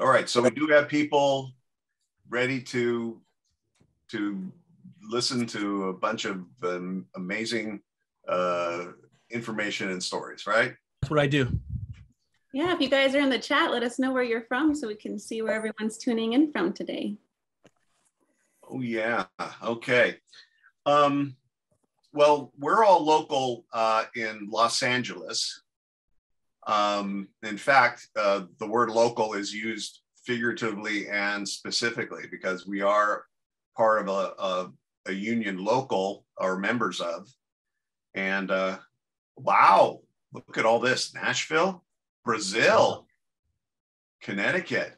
All right, so we do have people ready to to listen to a bunch of um, amazing uh, information and stories, right? That's what I do. Yeah, if you guys are in the chat, let us know where you're from so we can see where everyone's tuning in from today. Oh yeah, okay. Um, well, we're all local uh, in Los Angeles. Um, in fact, uh, the word local is used figuratively and specifically because we are part of a, a, a union local or members of. And uh, wow, look at all this Nashville, Brazil, Connecticut.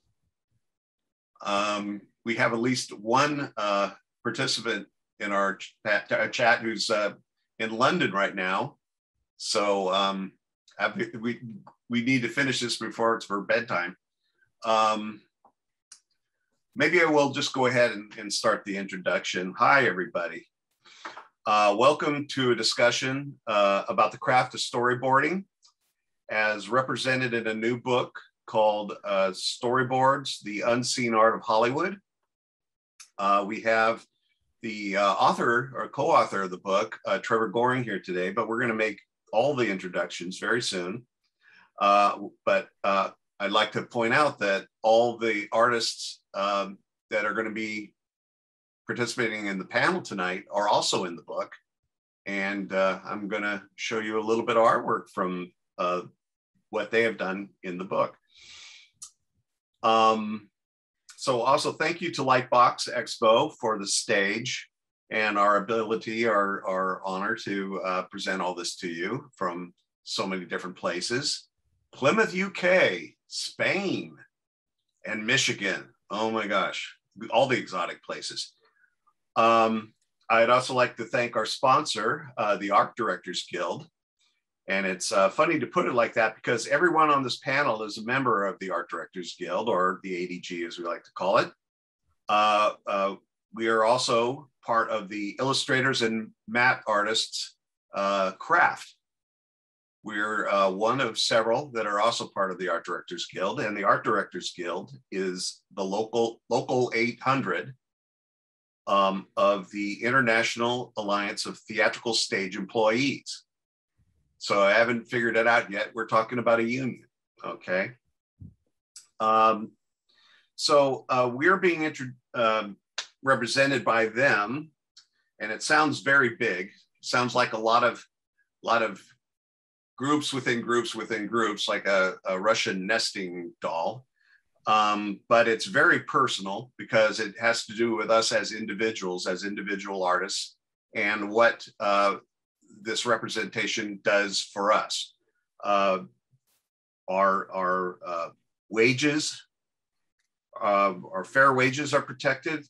Um, we have at least one uh, participant in our chat, chat who's uh, in London right now. So um, we we need to finish this before it's for bedtime. Um, maybe I will just go ahead and, and start the introduction. Hi, everybody. Uh, welcome to a discussion uh, about the craft of storyboarding as represented in a new book called uh, Storyboards, The Unseen Art of Hollywood. Uh, we have the uh, author or co-author of the book, uh, Trevor Goring here today, but we're gonna make all the introductions very soon. but I'd like to point out that all the artists um, that are going to be participating in the panel tonight are also in the book. And uh, I'm going to show you a little bit of artwork from uh, what they have done in the book. Um, so also thank you to Lightbox Expo for the stage and our ability, our, our honor to uh, present all this to you from so many different places. Plymouth, UK, Spain, and Michigan. Oh my gosh, all the exotic places. Um, I'd also like to thank our sponsor, uh, the Art Directors Guild. And it's uh, funny to put it like that because everyone on this panel is a member of the Art Directors Guild, or the ADG as we like to call it. Uh, uh, we are also part of the illustrators and matte artists uh, craft. We're uh, one of several that are also part of the Art Directors Guild, and the Art Directors Guild is the local local 800 um, of the International Alliance of Theatrical Stage Employees. So I haven't figured it out yet. We're talking about a union, okay? Um, so uh, we're being um, represented by them, and it sounds very big. Sounds like a lot of, lot of groups within groups within groups, like a, a Russian nesting doll. Um, but it's very personal because it has to do with us as individuals, as individual artists, and what uh, this representation does for us. Uh, our our uh, wages, uh, our fair wages are protected.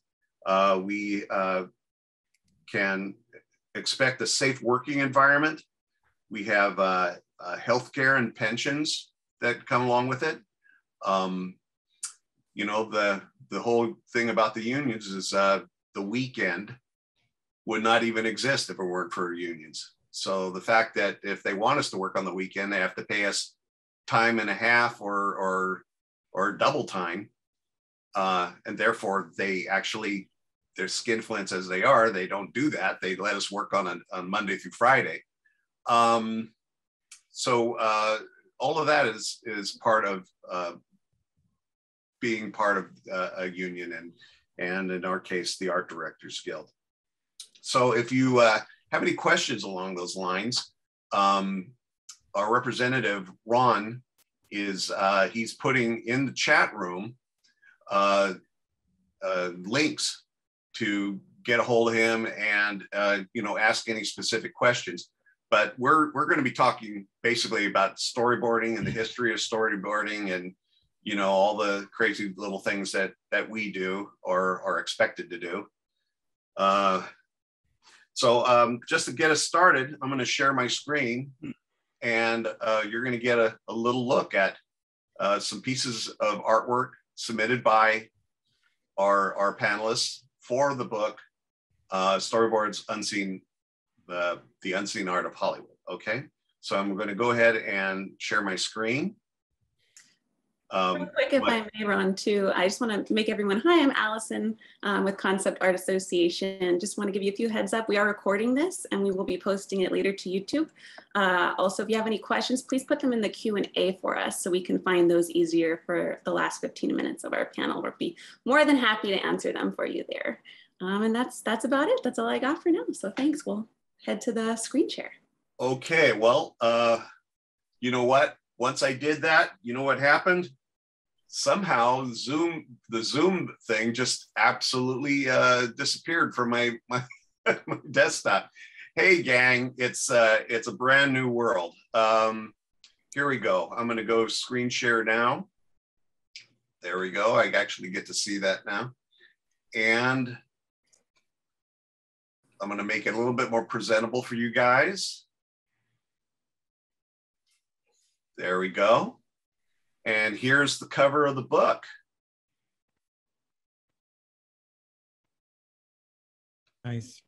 Uh, we uh, can expect a safe working environment we have uh, uh, healthcare and pensions that come along with it. Um, you know, the the whole thing about the unions is uh, the weekend would not even exist if it weren't for unions. So the fact that if they want us to work on the weekend, they have to pay us time and a half or or or double time, uh, and therefore they actually their skinflints as they are, they don't do that. They let us work on a, on Monday through Friday. Um, so uh, all of that is is part of uh, being part of uh, a union and and in our case the art directors guild so if you uh, have any questions along those lines um, our representative ron is uh, he's putting in the chat room uh, links to get a hold of him and you know ask any specific questions. But we're we're going to be talking basically about storyboarding and the history of storyboarding and you know all the crazy little things that that we do or are expected to do. Uh, so um, just to get us started i'm going to share my screen and uh, you're going to get a, a, little look at uh, some pieces of artwork submitted by our our panelists for the book uh, storyboards unseen the, the unseen art of Hollywood. Okay, so I'm going to go ahead and share my screen. Um, Real quick, if I may, Ron, too, I just want to make everyone, hi, I'm Allison um, with Concept Art Association. Just want to give you a few heads up. We are recording this and we will be posting it later to YouTube. Uh, also, if you have any questions, please put them in the Q&A for us so we can find those easier for the last 15 minutes of our panel. We'll be more than happy to answer them for you there. Um, and that's that's about it. That's all I got for now. So thanks. We'll head to the screen share. Okay, well, uh, you know what? Once I did that, you know what happened? Somehow Zoom, the Zoom thing just absolutely uh, disappeared from my, my, my desktop. Hey gang, it's uh, it's a brand new world. Um, here we go. I'm gonna go screen share now. There we go. I actually get to see that now. And I'm gonna make it a little bit more presentable for you guys. There we go. And here's the cover of the book. Nice.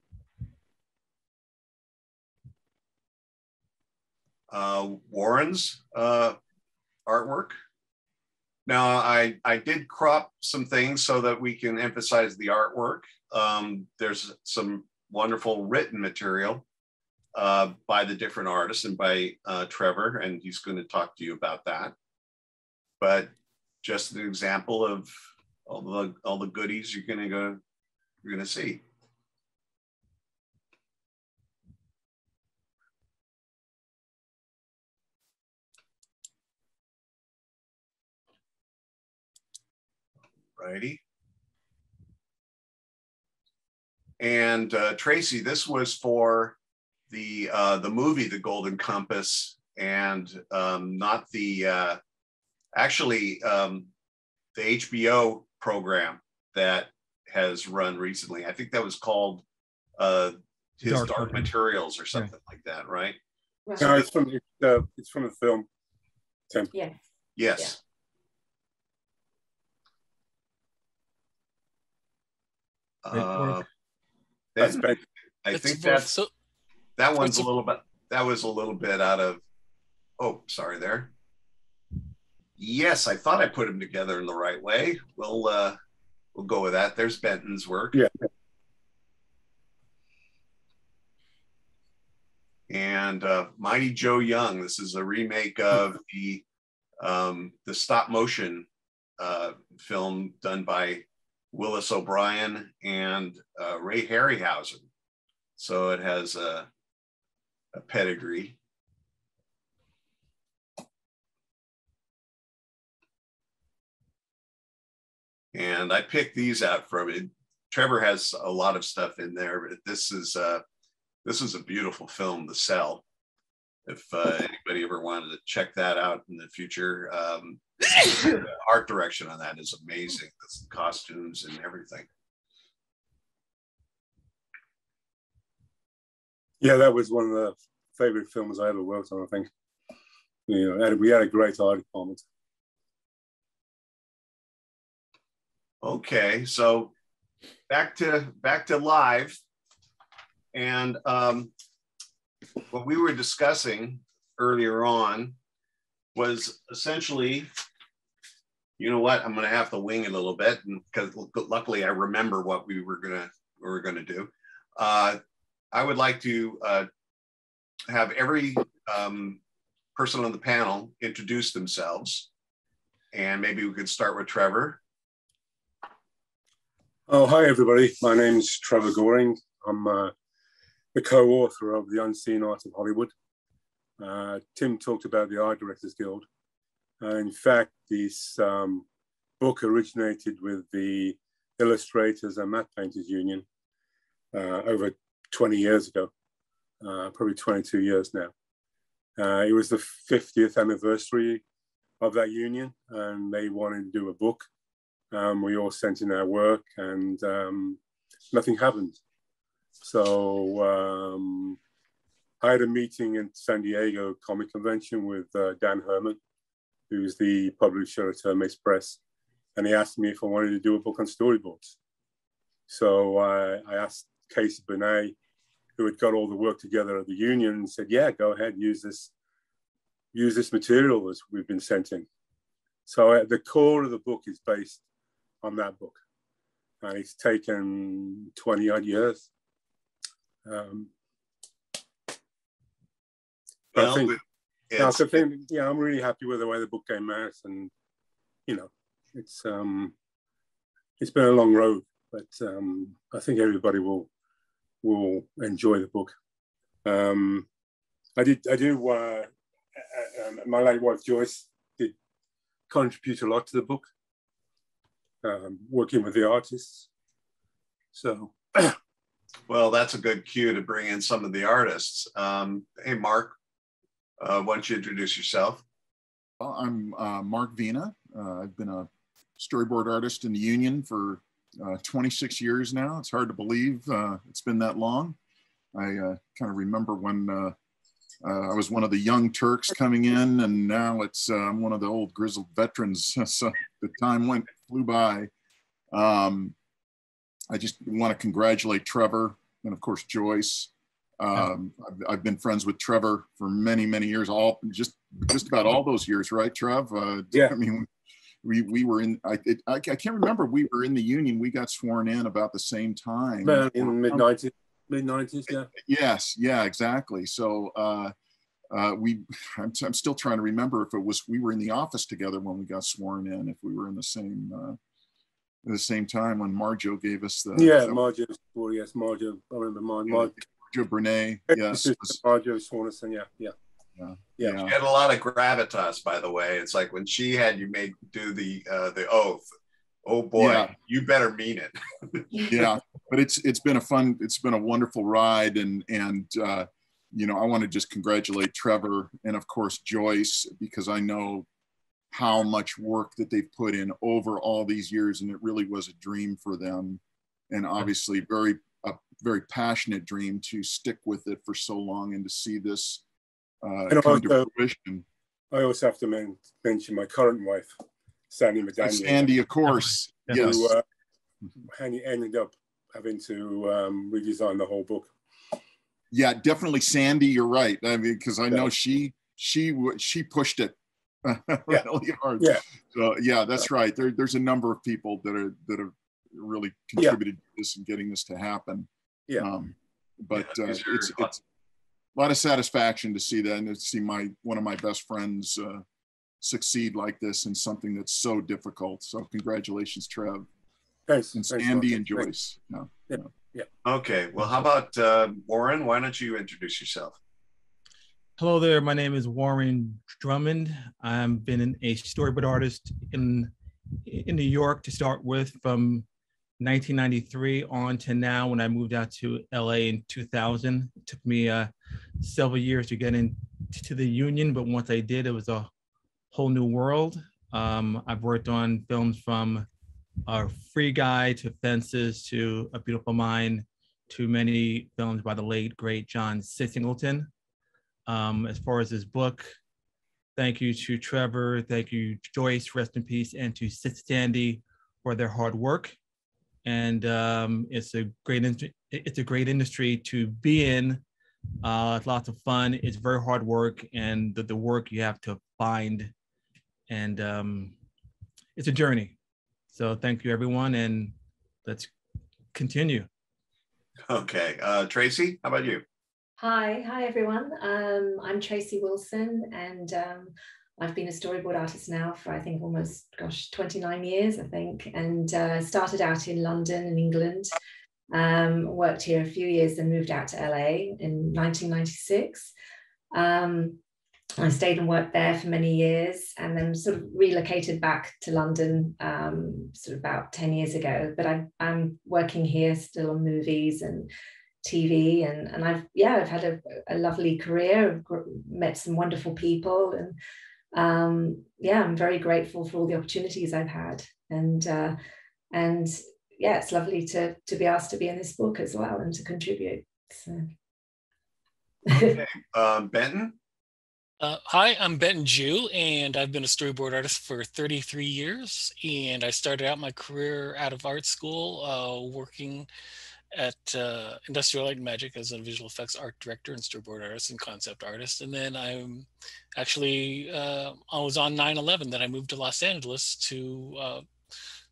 Uh, Warren's uh, artwork. Now, I, I did crop some things so that we can emphasize the artwork. Um, there's some wonderful written material uh, by the different artists and by uh, Trevor, and he's going to talk to you about that. But just an example of all the all the goodies you're going to go you're to see. Righty. And uh, Tracey, this was for the uh, the movie The Golden Compass, and um, not the uh, actually um, the HBO program that has run recently. I think that was called uh, His Dark Dark, Materials. Materials or something like that, right? Right. No, it's from the uh, it's from the film. Tim. Yeah. Yes. Great Uh, work. That's. I It's think for- that's so that one's a a- little bit that was a little bit out of oh sorry there yes i thought i put them together in the right way we'll uh we'll go with that there's benton's work Yeah. and uh mighty joe young this is a remake of the um the stop motion uh film done by willis o'brien and uh, ray harryhausen so it has a a pedigree. And I picked these out from it. Trevor has a lot of stuff in there, but this is uh, this is a beautiful film, The Cell. If uh, anybody ever wanted to check that out in the future, um, the art direction on that is amazing. The costumes and everything. Yeah, that was one of the favorite films I ever worked on. I think. You know, we had a great art department. Okay, so back to back to live, and um, what we were discussing earlier on was essentially, you know what? I'm going to have to wing it a little bit, because luckily I remember what we were gonna we were gonna do. Uh, I would like to uh, have every um, person on the panel introduce themselves, and maybe we could start with Trevor. Oh, hi everybody. My name's Trevor Goring. I'm uh, the co-author of The Unseen Art of Hollywood. Uh, Tim talked about the Art Directors Guild. Uh, in fact, this um, book originated with the Illustrators and Matte Painters Union uh, over 20 years ago, uh, probably 22 years now. Uh, it was the 50th anniversary of that union, and they wanted to do a book. Um, we all sent in our work, and um, nothing happened. So um, I had a meeting in San Diego Comic Convention with uh, Dan Herman, who's the publisher at Hermes Press, and he asked me if I wanted to do a book on storyboards. So I, I asked Casey Benet, who had got all the work together at the union, and said, "Yeah, go ahead, use this, use this material as we've been sent in." So at the core of the book is based on that book. And it's taken 20 odd years. Um, Well, I think, but yeah, it's- so I think, yeah, I'm really happy with the way the book came out, and you know, it's um, it's been a long road, but um, I think everybody will will enjoy the book. Um, I did, I do. Uh, uh, um, my late wife Joyce did contribute a lot to the book, um, working with the artists. So Well, that's a good cue to bring in some of the artists. Um, hey, Marc, uh, why don't you introduce yourself? Well, I'm uh, Marc Vena. Uh, I've been a storyboard artist in the union for uh, 26 years now. It's hard to believe uh, it's been that long. I uh, kind of remember when uh, uh, I was one of the young Turks coming in, and now it's uh, I'm one of the old grizzled veterans. so the time went flew by. Um, I just want to congratulate Trevor and of course Joyce. Um, I've, I've been friends with Trevor for many, many years. All just just about all those years, right, Trev? Uh, Yeah. I mean, we we were in. I, it, I I can't remember. We were in the union. We got sworn in about the same time. in mid nineties, mid nineties, yeah. Yes, yeah, exactly. So uh, uh, we, I'm, I'm still trying to remember if it was we were in the office together when we got sworn in. If we were in the same uh, at the same time when Marjo gave us the Yeah, the Marjo, well, yes, Marjo. I remember Mar- Mar- Marjo Brene. Yes, was- Marjo Swaneson, yeah, yeah. Yeah. Yeah. She had a lot of gravitas, by the way. It's like when she had you made do the uh, the oath. Oh boy, Yeah. you better mean it. yeah but it's it's been a fun it's been a wonderful ride and and uh you know i want to just congratulate trevor and of course joyce because i know how much work that they've put in over all these years and it really was a dream for them and obviously very a very passionate dream to stick with it for so long and to see this uh, come to also- fruition. I also have to men- mention my current wife, Sandy McDaniel, Sandy, of course. Yes. who uh, ended up having to um, redesign the whole book. Yeah, definitely Sandy. You're right. I mean, because I know she she she pushed it really hard. Yeah. So yeah, that's right. There, there's a number of people that are that have really contributed to this and getting this to happen. Yeah. Um, but Yeah, uh, it's it's a lot of satisfaction to see that and to see my one of my best friends uh, succeed like this in something that's so difficult. So congratulations, Trev Thanks. and thanks, Sandy and Thanks. Joyce. Yeah. Okay, well, how about uh, Warren? Why don't you introduce yourself? Hello there. My name is Warren Drummond. I've been an- a storyboard artist in in New York to start with from 1993 on to now when I moved out to LA in 2000. It took me uh, several years to get into the union, but once I did, it was a whole new world. Um, I've worked on films from uh, Free guide to Fences to A Beautiful Mind to many films by the late, great John Singleton. Um, as far as his book, thank you to Trevor, thank you Joyce, rest in peace, and to Sit Sandy for their hard work. And um, it's a great in- it's a great industry to be in. Uh, it's lots of fun. It's very hard work, and the, the work you have to find, and um, it's a journey. So thank you, everyone, and let's continue. Okay, uh, Tracey, how about you? Hi, hi everyone. Um, I'm Tracey Wilson, and um, I've been a storyboard artist now for I think almost, gosh, 29 years, I think, and uh, started out in London in England. Um, worked here a few years, then moved out to LA in 1996. Um, I stayed and worked there for many years, and then sort of relocated back to London um, sort of about 10 years ago. But I, I'm working here still on movies and TV and and I've yeah I've had a, a lovely career I've met some wonderful people and um yeah I'm very grateful for all the opportunities I've had and uh and yeah it's lovely to to be asked to be in this book as well and to contribute so Okay, um, Benton. Uh, hi, I'm Benton Jew, and I've been a storyboard artist for 33 years. And I started out my career out of art school uh, working at uh, Industrial Light and Magic as a visual effects art director and storyboard artist and concept artist. And then I'm actually, uh, I was on 9-11 that I moved to Los Angeles to uh,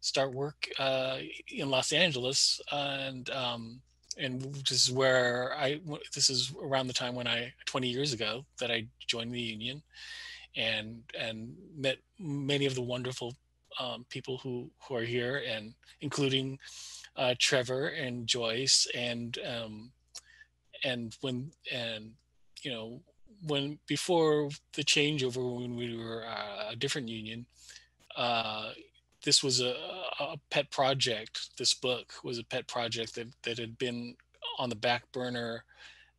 start work uh, in Los Angeles. And, um, and this is where I, this is around the time when I, 20 years ago that I joined the union and, and met many of the wonderful um, people who, who are here and including uh, Trevor and Joyce and um, and when and you know when before the changeover when we were uh, a different union, uh, this was a, a pet project. This book was a pet project that that had been on the back burner,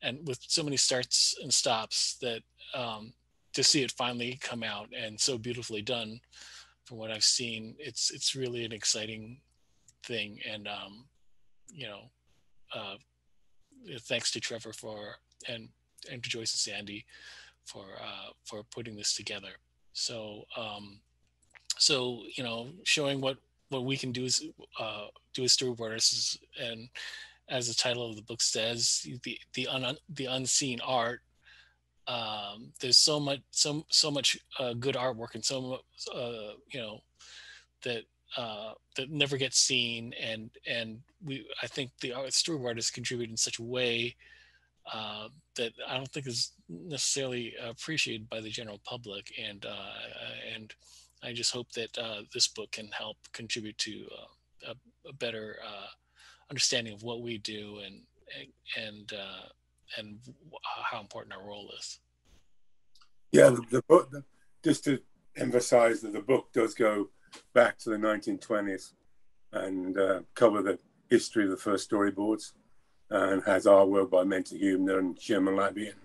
and with so many starts and stops that um, to see it finally come out and so beautifully done, from what I've seen, it's it's really an exciting thing. And um, you know, uh, thanks to Trevor for and and to Joyce and Sandy for uh, for putting this together. So um, so you know, showing what what we can do is uh, do as storyboarders, and as the title of the book says, the the un, the unseen art. Um, there's so much so so much uh, good artwork and so much uh, you know that uh, that never gets seen, and and we I think the art, storyboard has contributed in such a way uh, that I don't think is necessarily appreciated by the general public, and uh, and I just hope that uh, this book can help contribute to uh, a, a, better uh, understanding of what we do and and and how important our role is. Yeah, the, the book. The, just to emphasize that the book does go back to the 1920s and uh, cover the history of the first storyboards and has our work by Mentor Huebner and Sherman Labby and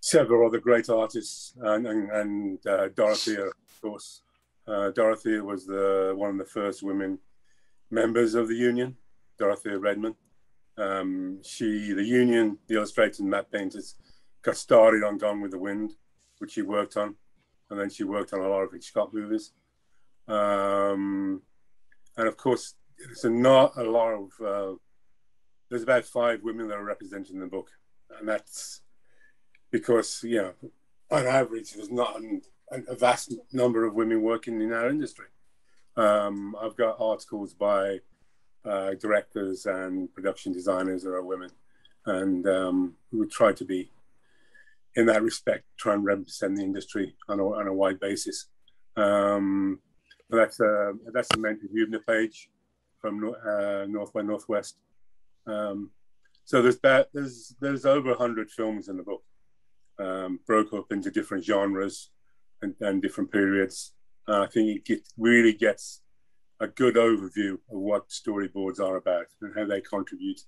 several other great artists and, and, and uh, Dorothea, course. Uh, Dorothea was the one of the first women members of the union, Dorothea Redmond. Um, she, the union, the illustrators and matte painters, got started on Gone with the Wind, which she worked on, and then she worked on a lot of Hitchcock movies. Um, and of course, there's a, not a lot of, uh, there's about five women that are represented in the book. And that's because, you know, on average, there's not a vast number of women working in our industry. Um, I've got articles by uh, directors and production designers that are women. And um, we try to be, in that respect, try and represent the industry on a, on a wide basis. Um, that's a that's the Mentor Huebner page from uh, North by Northwest. Um, so there's there's there's over hundred films in the book, um, broke up into different genres and, and different periods. I think it get, really gets a good overview of what storyboards are about and how they contribute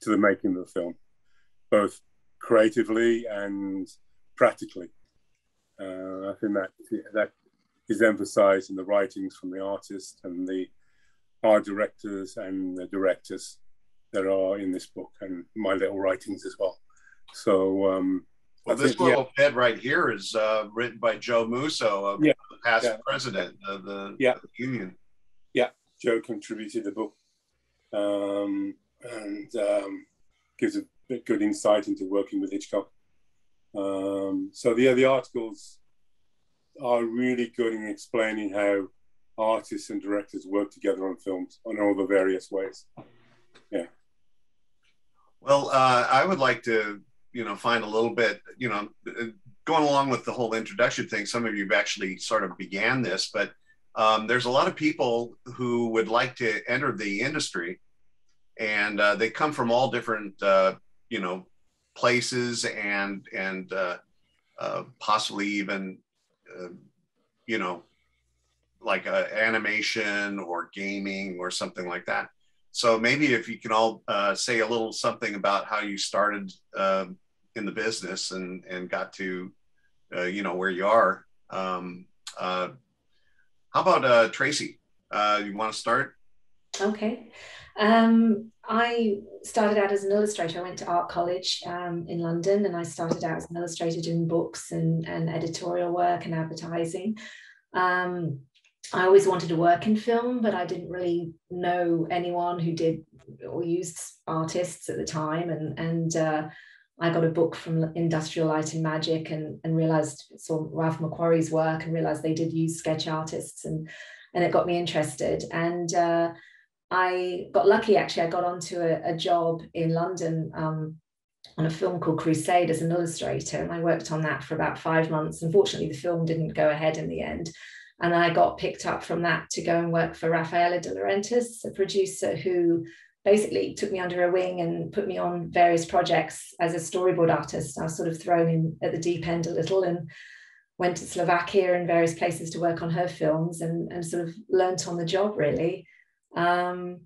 to the making of the film, both creatively and practically. Uh, I think that that is emphasized in the writings from the artists and the art directors and the directors that are in this book and my little writings as well. So, um, well, this think, little yeah. right here is uh, written by Joe Musso, yeah. the past yeah. president of the, yeah. the, union. Yeah, Joe contributed the book um, and um, gives a good insight into working with Hitchcock. Um, so, yeah, the articles are really good in explaining how artists and directors work together on films on all the various ways. Yeah. Well, uh, I would like to, you know, find a little bit, you know, going along with the whole introduction thing. Some of you have actually sort of began this, but um, there's a lot of people who would like to enter the industry, and uh, they come from all different, uh, you know, places and and uh, uh, possibly even uh, you know, like a animation or gaming or something like that. So maybe if you can all uh, say a little something about how you started uh, in the business and and got to, uh, you know, where you are. Um, uh, how about uh, Tracey? you want to start? Okay. Um, I started out as an illustrator. I went to art college um, in London and I started out as an illustrator doing books and, and editorial work and advertising. Um, I always wanted to work in film, but I didn't really know anyone who did or used artists at the time. And, and uh, I got a book from Industrial Light and Magic and, and realized, saw Ralph McQuarrie's work and realized they did use sketch artists and, and it got me interested. And uh, I got lucky, actually, I got onto a, a job in London um, on a film called Crusade as an illustrator. And I worked on that for about five months. Unfortunately, the film didn't go ahead in the end. And I got picked up from that to go and work for Raffaella De Laurentiis, a producer who basically took me under her wing and put me on various projects as a storyboard artist. I was sort of thrown in at the deep end a little and went to Slovakia and various places to work on her films and, and sort of learnt on the job really. Um,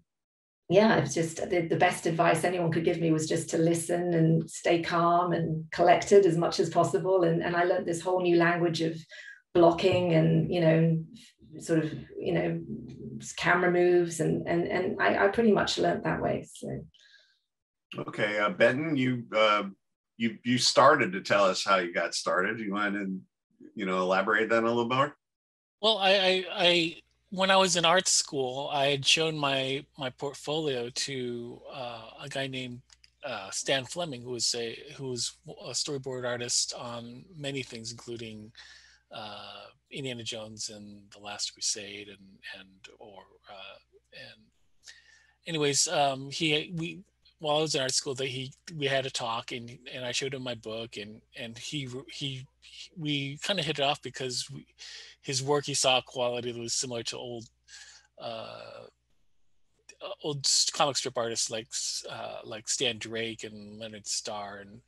yeah, it's just the, the best advice anyone could give me was just to listen and stay calm and collected as much as possible. And, and I learned this whole new language of blocking and you know sort of you know camera moves and and and I, I pretty much learned that way so. Okay uh, benton you uh, you you started to tell us how you got started. You want to you know elaborate that a little more? Well I, I i when i was in art school i had shown my my portfolio to uh, a guy named uh, Stan Fleming, who was a who was a storyboard artist on many things, including uh, Indiana Jones and the Last Crusade and and or uh, and anyways, um, he we while I was in art school that he we had a talk and and I showed him my book and and he he we kind of hit it off because we, his work he saw quality that was similar to old uh, old comic strip artists like uh, like Stan Drake and Leonard Starr and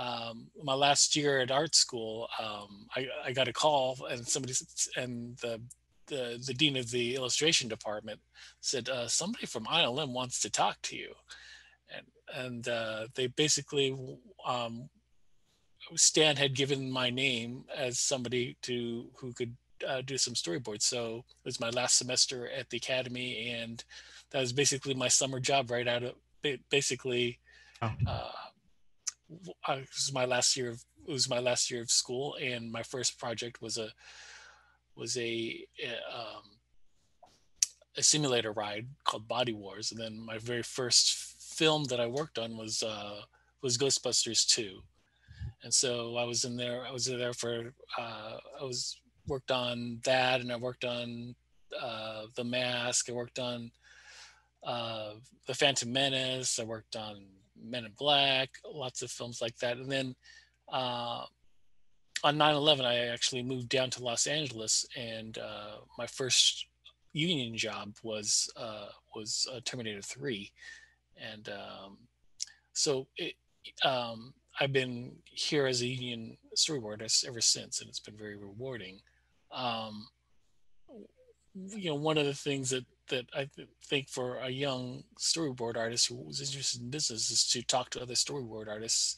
um, my last year at art school, um, I, I, got a call and somebody and the, the, the dean of the illustration department said uh, somebody from ILM wants to talk to you, and and uh, they basically um, Stan had given my name as somebody to who could uh, do some storyboards. So it was my last semester at the academy, and that was basically my summer job right out of basically. Oh. Uh, it was my last year of it was my last year of school, and my first project was a was a, a, um, a simulator ride called Body Wars, and then my very first film that I worked on was uh, was Ghostbusters two, and so I was in there. I was there for uh, I was worked on that, and I worked on uh, the Mask. I worked on uh, the Phantom Menace. I worked on Men in Black, lots of films like that. And then uh, on 9/11, I actually moved down to Los Angeles, and uh, my first union job was uh, was uh, Terminator 3, and um, so it, um, I've been here as a union storyboard ever since, and it's been very rewarding. Um, you know, one of the things that that I think for a young storyboard artist who was interested in business is to talk to other storyboard artists,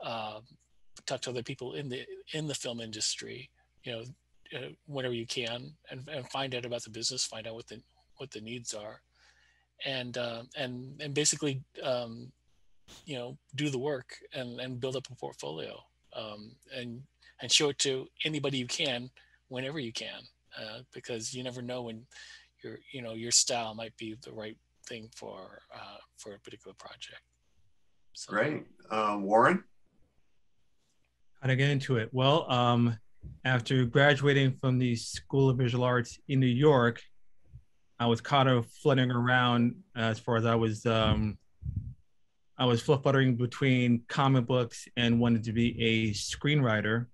uh, talk to other people in the in the film industry. You know, uh, whenever you can, and, and find out about the business, find out what the what the needs are, and uh, and and basically, um, you know, do the work and and build up a portfolio, um, and and show it to anybody you can whenever you can, uh, because you never know when your you know your style might be the right thing for uh, for a particular project. So, Great, uh, Warren. How to get into it? Well, um, after graduating from the School of Visual Arts in New York, I was kind of fluttering around as far as I was. Um, I was fluttering between comic books and wanted to be a screenwriter,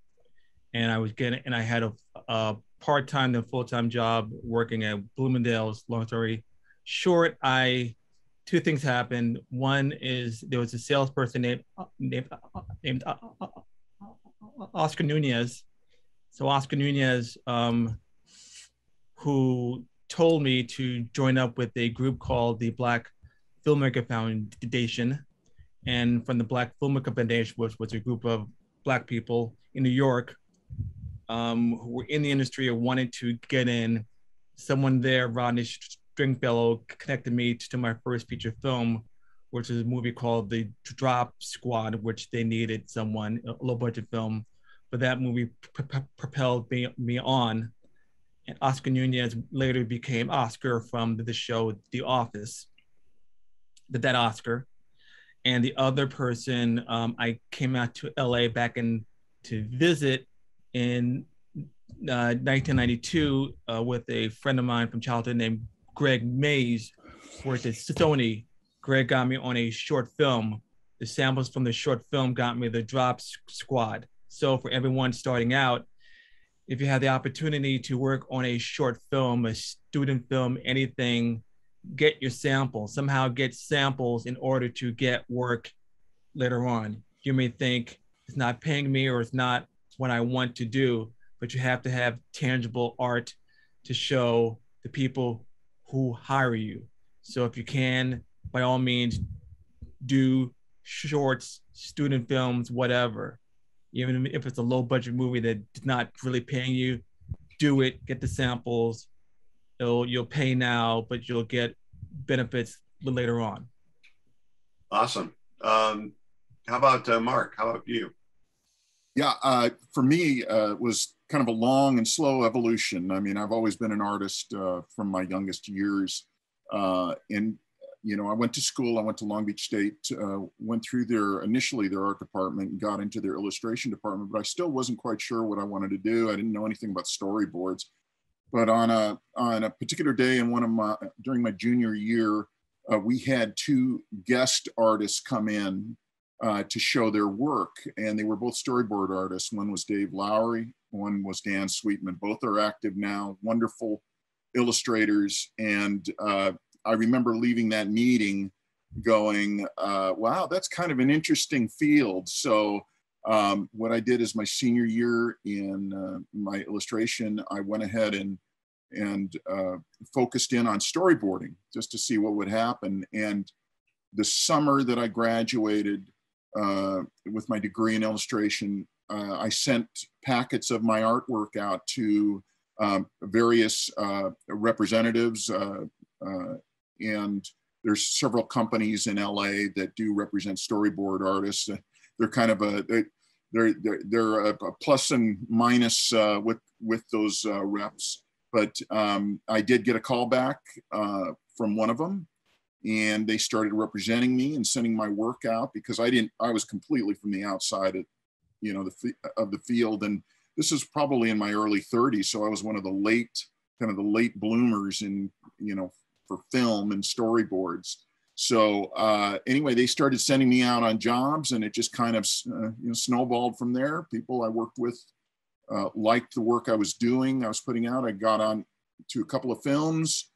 and I was getting and I had a, a part-time and full-time job working at Bloomingdale's. Long story short, I two things happened. One is there was a salesperson named named named uh, uh, uh, Oscar Nunez. So Oscar Nunez, um, who told me to join up with a group called the Black Filmmaker Foundation, and from the Black Filmmaker Foundation, which was a group of Black people in New York um, who were in the industry or wanted to get in. Someone there, Rodney Stringfellow, connected me to my first feature film, which is a movie called The Drop Squad, which they needed someone, a low budget film. But that movie propelled me, me on. and Oscar Nunez later became Oscar from the show The Office, the dead Oscar. And the other person, um, I came out to LA back in to visit in uh, 1992 uh, with a friend of mine from childhood named Greg Mays, worked at Sony. Greg got me on a short film. The samples from the short film got me the Drop Squad. So for everyone starting out, if you have the opportunity to work on a short film, a student film, anything, get your samples. Somehow get samples in order to get work later on. You may think it's not paying me or it's not what I want to do, but you have to have tangible art to show the people who hire you. So if you can, by all means, do shorts, student films, whatever. Even if it's a low budget movie that's not really paying you, do it, get the samples. It'll, you'll pay now, but you'll get benefits later on. Awesome. Um, how about uh, Marc? How about you? Yeah, uh, for me, uh, it was kind of a long and slow evolution. I mean, I've always been an artist uh, from my youngest years. Uh, and, you know, I went to school, I went to Long Beach State, uh, went through their, initially their art department, got into their illustration department, but I still wasn't quite sure what I wanted to do. I didn't know anything about storyboards. But on a, on a particular day in one of my, during my junior year, uh, we had two guest artists come in uh, to show their work. And they were both storyboard artists. One was Dave Lowery, one was Dan Sweetman. Both are active now, wonderful illustrators. And uh, I remember leaving that meeting going, uh, wow, that's kind of an interesting field. So um, what I did is my senior year in uh, my illustration, I went ahead and and uh, focused in on storyboarding just to see what would happen. And the summer that I graduated, uh, with my degree in illustration, uh, I sent packets of my artwork out to um, various uh, representatives, uh, uh, and there's several companies in LA that do represent storyboard artists. They're kind of a they're they're, they're a, plus and minus uh, with with those reps. But um, I did get a call back from one of them, and they started representing me and sending my work out because I didn't I was completely from the outside of you know the of the field. And this is probably in my early 30s so I was one of the late kind of the late bloomers in you know for film and storyboards. So uh, anyway they started sending me out on jobs and it just kind of uh, you know snowballed from there. People I worked with uh, liked the work I was doing I was putting out. I got on to a couple of films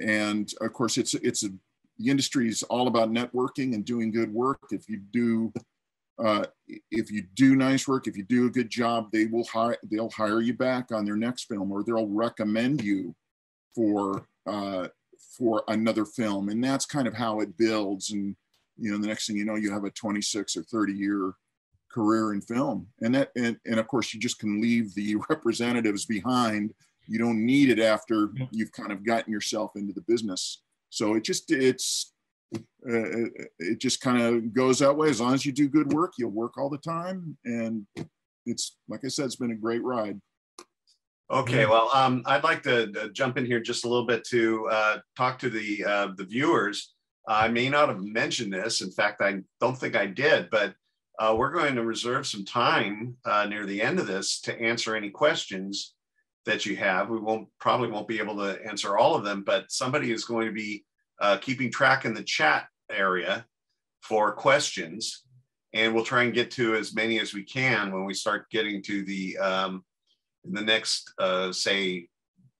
and of course it's it's a the industry is all about networking and doing good work. If you do uh, if you do nice work if you do a good job they will hire they'll hire you back on their next film or they'll recommend you for uh, for another film. And that's kind of how it builds. And you know the next thing you know you have a 26 or 30 year career in film. And that and, and of course you just can leave the representatives behind you don't need it after you've kind of gotten yourself into the business. So it just it's uh, it just kind of goes that way. As long as you do good work you'll work all the time. And it's like i said it's been a great ride. Okay well um, i'd like to uh, jump in here just a little bit to uh, talk to the uh, the viewers. I may not have mentioned this. In fact i don't think i did but uh, we're going to reserve some time uh, near the end of this to answer any questions that you have. We won't probably won't be able to answer all of them, but somebody is going to be uh, keeping track in the chat area for questions, and we'll try and get to as many as we can when we start getting to the um, in the next uh, say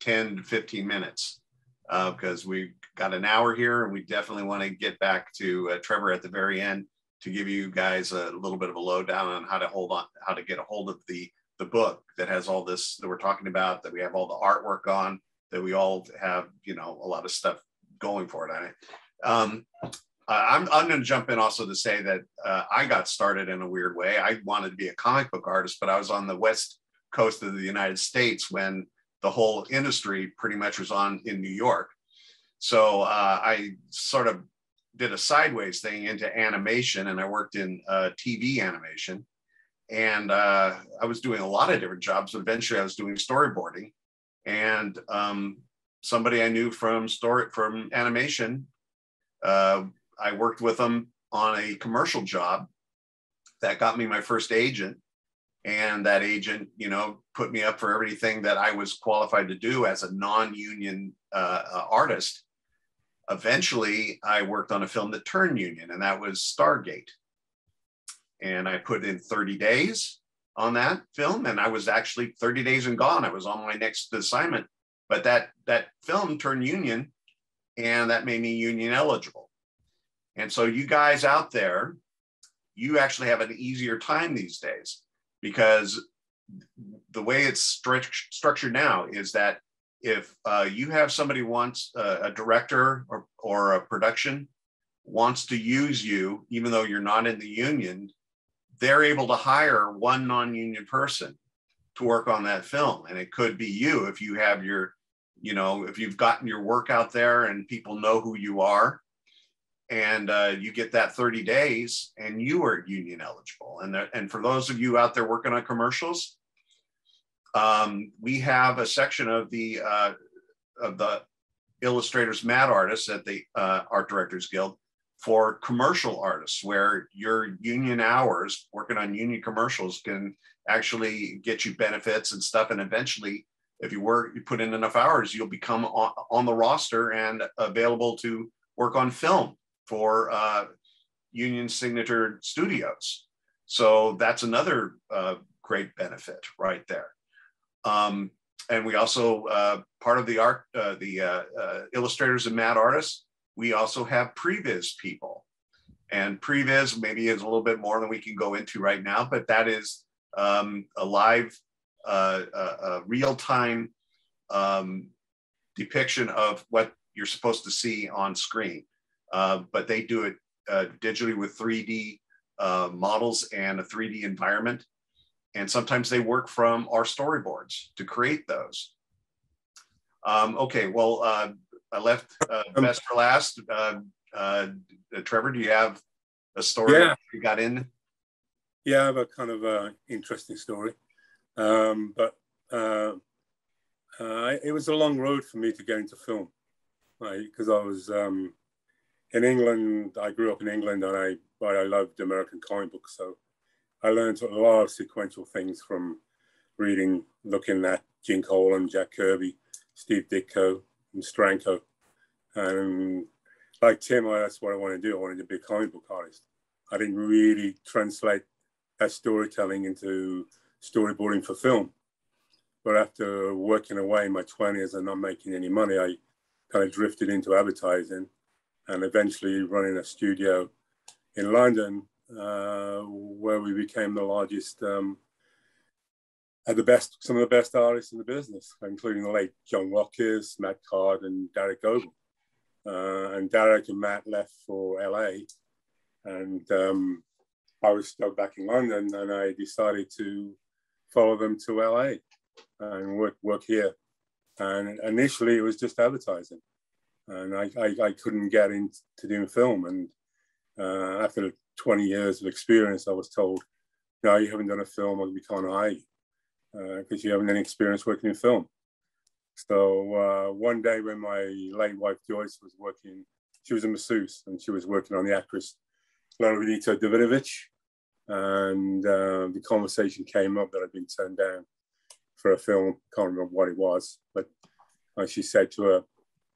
10 to 15 minutes because uh, we've got an hour here and we definitely want to get back to uh, Trevor at the very end to give you guys a little bit of a lowdown on how to hold on, how to get a hold of the the book that has all this that we're talking about, that we have all the artwork on, that we all have, you know, a lot of stuff going for it on it. Um, I'm, I'm going to jump in also to say that uh, I got started in a weird way. I wanted to be a comic book artist, but I was on the west coast of the United States when the whole industry pretty much was on in New York. So uh, I sort of did a sideways thing into animation, and I worked in uh, TV animation and uh, I was doing a lot of different jobs. Eventually, I was doing storyboarding, And um, somebody I knew from story from animation, uh, I worked with them on a commercial job that got me my first agent. And that agent, you know, put me up for everything that I was qualified to do as a non-union uh, uh artist. Eventually, I worked on a film that turned union, and that was Stargate. And I put in 30 days on that film, and I was actually 30 days and gone. I was on my next assignment, but that that film turned union, and that made me union eligible. And so, you guys out there, you actually have an easier time these days because the way it's stru- structured now is that if uh, you have somebody wants uh, a director or, or a production wants to use you even though you're not in the union they're able to hire one non-union person to work on that film. And it could be you if you have your you know if you've gotten your work out there and people know who you are and uh, you get that 30 days and you are union eligible. And, there, and for those of you out there working on commercials um, we have a section of the uh, of the illustrators matte artists at the uh, art directors guild for commercial artists where your union hours working on union commercials can actually get you benefits and stuff. And eventually if you work you put in enough hours you'll become on, on the roster and available to work on film for uh, union signature studios. So that's another uh, great benefit right there. Um, and we also uh, part of the art uh, the uh, uh, illustrators and matte artists we also have previs people. And previs maybe is a little bit more than we can go into right now, but that is um, a live, uh, real time um, depiction of what you're supposed to see on screen. Uh, but they do it uh, digitally with 3D uh, models and a 3D environment. And sometimes they work from our storyboards to create those. Um, okay, well, I left uh, um, best for last. Uh, uh, Trevor, do you have a story yeah. you got in? Yeah, I have a kind of uh, interesting story, um, but uh, uh, it was a long road for me to get into film, because right? I was um, in England. I grew up in England, and I but I loved American comic books, so I learned a lot of sequential things from reading, looking at Gene Colan, Jack Kirby, Steve Ditko, and Steranko. And like Tim, that's what I want to do. I wanted to be a comic book artist. I didn't really translate that storytelling into storyboarding for film. But after working away in my 20s and not making any money, I kind of drifted into advertising and eventually running a studio in London uh, where we became the largest um, had the best, some of the best artists in the business, including the late John Watkiss, Matt Card, and Derek Goebel. Uh, and Derek and Matt left for LA, and um, I was still back in London, and I decided to follow them to LA and work work here. And initially, it was just advertising, and I, I, I couldn't get into doing film. And uh, after 20 years of experience, I was told, "No, you haven't done a film, and we can't hire you." Because uh, you haven't any experience working in film. So uh, one day when my late wife Joyce was working, she was a masseuse and she was working on the actress Lolita Davidovich. And uh, the conversation came up that I'd been turned down for a film. Can't remember what it was, but uh, she said to her,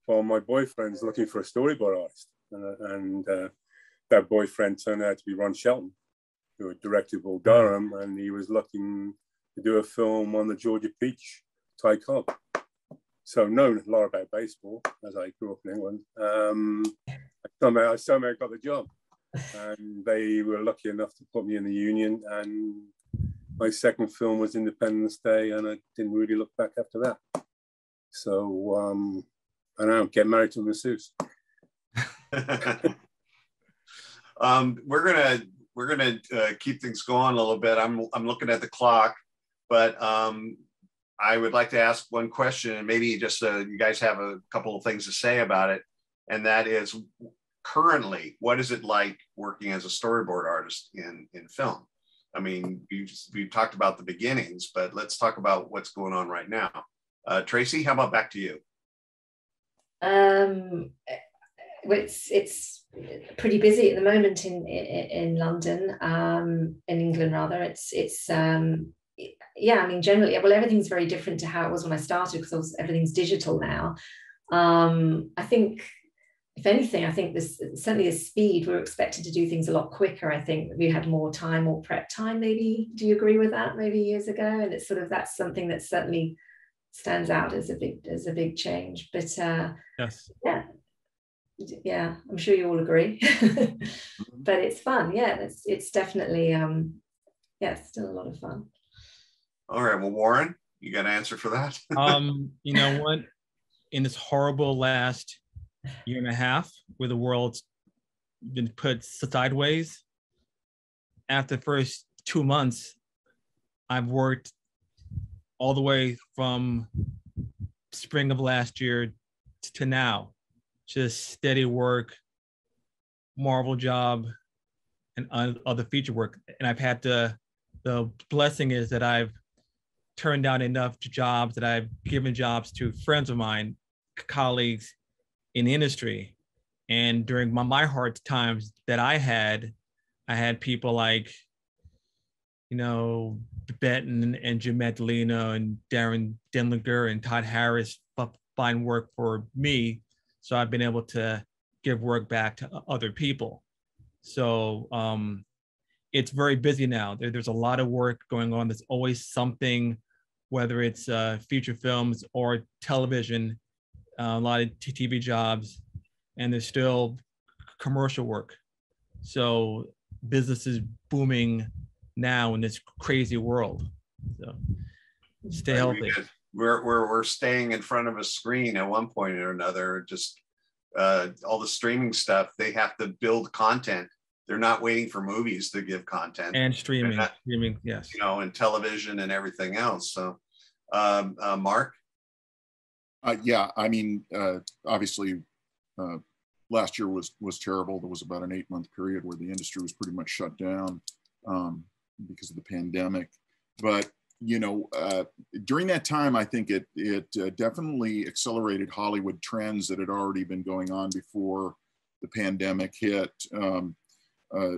"Well, my boyfriend's looking for a storyboard artist," uh, and uh, that boyfriend turned out to be Ron Shelton, who had directed Bull Durham, and he was looking to do a film on the Georgia Peach Ty Cobb. So known a lot about baseball as I grew up in England. Um, somehow, I somehow got the job, and they were lucky enough to put me in the union. And my second film was Independence Day, and I didn't really look back after that. So um, I don't know, get married to masseuse. um, we're gonna we're gonna uh, keep things going a little bit. I'm I'm looking at the clock, but um, I would like to ask one question, and maybe just uh, you guys have a couple of things to say about it. And that is, currently, what is it like working as a storyboard artist in in film? I mean, we've, we've talked about the beginnings, but let's talk about what's going on right now. Uh, Tracey, how about back to you? Um, it's it's pretty busy at the moment in in, in London, um, in England rather. It's it's um, yeah. I mean, generally, well, everything's very different to how it was when I started because everything's digital now. Um, I think if anything, I think this certainly the speed, we're expected to do things a lot quicker. I think we had more time, more prep time, maybe. Do you agree with that? Maybe years ago? And it's sort of that's something that certainly stands out as a big as a big change. But uh yes. yeah. Yeah, I'm sure you all agree. but it's fun. Yeah, it's it's definitely um yeah, it's still a lot of fun. All right. Well, Warren, you got an answer for that? um, you know what? In this horrible last year and a half where the world's been put sideways. After the first two months, I've worked all the way from spring of last year to now, just steady work, Marvel job, and other feature work. And I've had to, the blessing is that I've turned down enough jobs that I've given jobs to friends of mine, colleagues, in the industry. And during my, my hard times that I had, I had people like, you know, Benton and Jim Medlino and Darren Denlinger and Todd Harris find work for me. So I've been able to give work back to other people. So um, it's very busy now. There, there's a lot of work going on. There's always something, whether it's uh, feature films or television uh, a lot of TV jobs, and there's still commercial work. So business is booming now in this crazy world. So stay healthy. We're, we're, we're staying in front of a screen at one point or another. Just uh, all the streaming stuff, they have to build content. They're not waiting for movies to give content. And streaming, not, streaming, yes. You know, and television and everything else. So, um, uh, Marc? Uh, yeah, I mean, uh, obviously, uh, last year was was terrible. There was about an eight month period where the industry was pretty much shut down um, because of the pandemic. But you know, uh, during that time, I think it it uh, definitely accelerated Hollywood trends that had already been going on before the pandemic hit. Um, uh,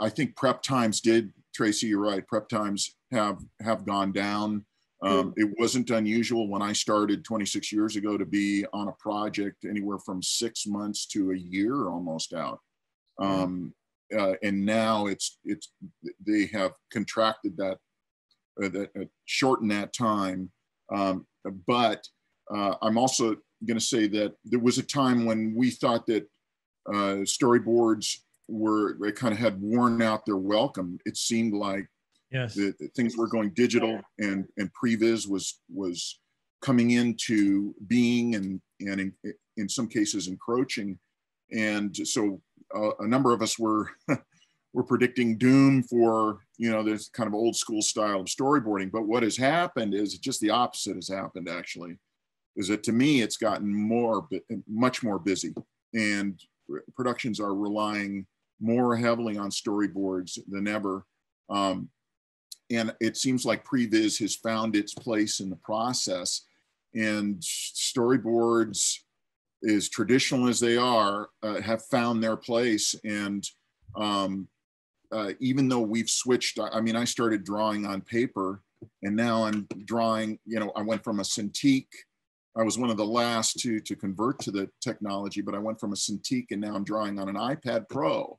I think prep times did. Tracey, you're right. Prep times have have gone down. Um, it wasn't unusual when I started 26 years ago to be on a project anywhere from six months to a year almost out. Um, uh, and now it's it's they have contracted that, uh, that uh, shortened that time. Um, but uh, I'm also going to say that there was a time when we thought that uh, storyboards were they kind of had worn out their welcome. It seemed like Yes. The, the things were going digital and, and previs was, was coming into being and, and in, in some cases encroaching. And so uh, a number of us were, were predicting doom for, you know, this kind of old school style of storyboarding. But what has happened is just the opposite has happened actually, is that to me, it's gotten more, much more busy and productions are relying more heavily on storyboards than ever. Um, and it seems like previs has found its place in the process and storyboards as traditional as they are uh, have found their place and um, uh, even though we've switched i mean i started drawing on paper and now i'm drawing you know i went from a cintiq i was one of the last to to convert to the technology but i went from a cintiq and now i'm drawing on an ipad pro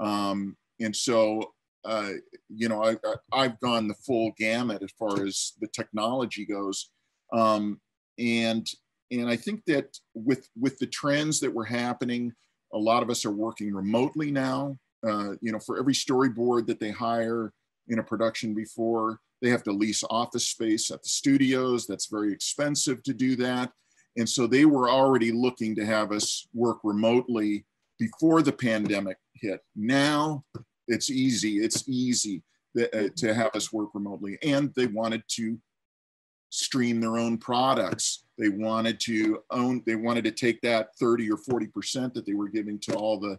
um, and so uh, you know, I, I, have gone the full gamut as far as the technology goes. Um, and, and I think that with, with the trends that were happening, a lot of us are working remotely now. Uh, you know, for every storyboard that they hire in a production before, they have to lease office space at the studios. That's very expensive to do that. And so they were already looking to have us work remotely before the pandemic hit. Now it's easy. It's easy uh, to have us work remotely. And they wanted to stream their own products. They wanted to own, they wanted to take that 30 or 40% that they were giving to all the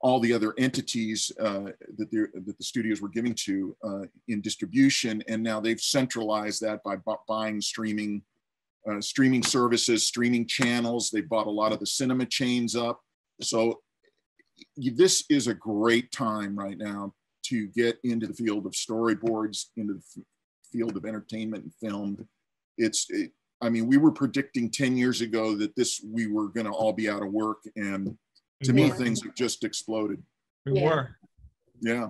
all the other entities uh, that, that the studios were giving to uh, in distribution. And now they've centralized that by buying streaming uh, streaming services, streaming channels. They bought a lot of the cinema chains up. So this is a great time right now to get into the field of storyboards, into the field of entertainment and film. It's, it, I mean, we were predicting 10 years ago that this, we were going to all be out of work. And to me, things have just exploded. We Yeah. were. Yeah.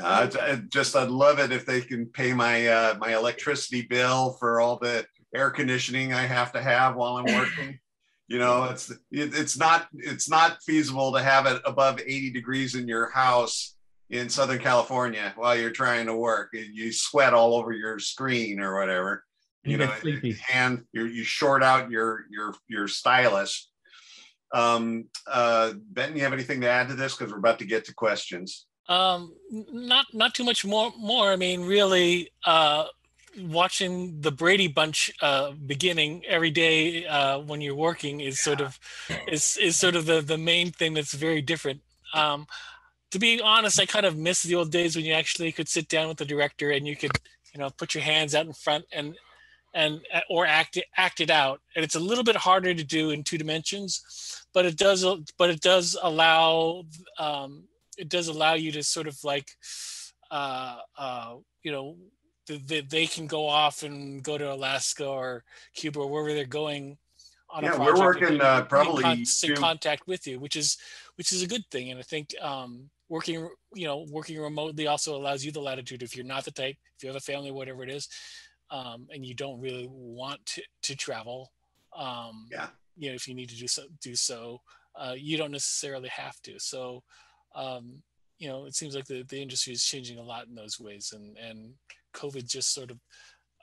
Uh, I- I just, I'd love it if they can pay my, uh, my electricity bill for all the air conditioning I have to have while I'm working. You know, it's, it's not, it's not feasible to have it above 80 degrees in your house in Southern California while you're trying to work. You sweat all over your screen or whatever. You You get know, sleepy. hand, you, you short out your, your, your stylus. Um, uh, Ben, you have anything to add to this? Because we're about to get to questions. Um, not not too much more. More. I mean, really, uh, watching the Brady Bunch uh, beginning every day uh, when you're working is sort of is is sort of the the main thing that's very different. Um, to be honest, I kind of miss the old days when you actually could sit down with the director and you could, you know, put your hands out in front and and uh, or act it act it out. And it's a little bit harder to do in two dimensions, but it does but it does allow um, it does allow you to sort of like uh, uh, you know th- th- they can go off and go to Alaska or Cuba or wherever they're going on Yeah, a we're working, uh, probably in do- contact with you, which is which is a good thing. And I think um, working you know working remotely also allows you the latitude if you're not the type if you have a family whatever it is um, and you don't really want to, to travel um, Yeah. you know if you need to do so do so uh, you don't necessarily have to so um, you know it seems like the, the industry is changing a lot in those ways and and covid just sort of